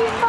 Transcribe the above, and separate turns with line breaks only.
Oh,